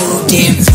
too damn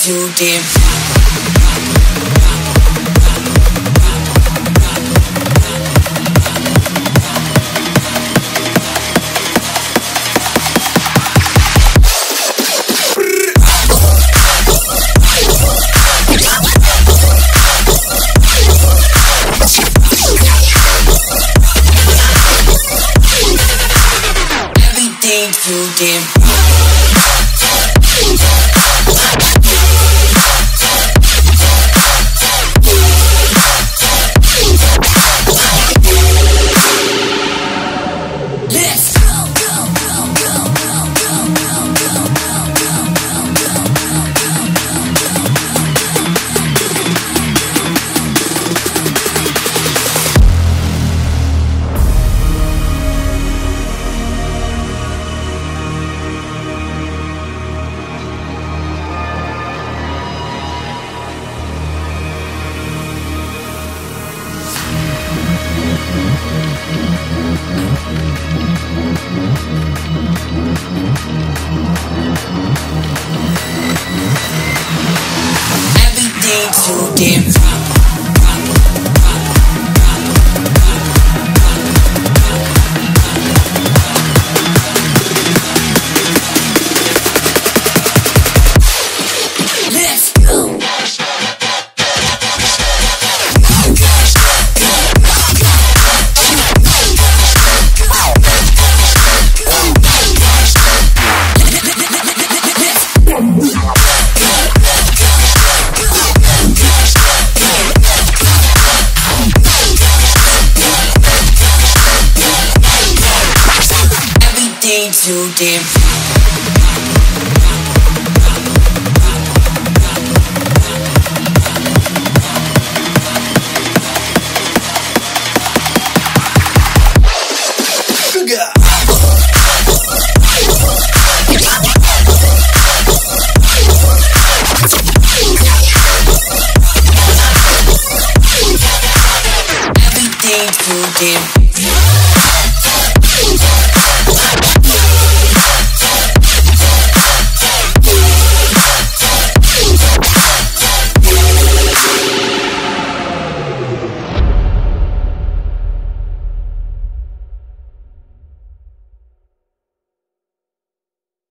Everything too damn. Too damn. Too. Everything too damn.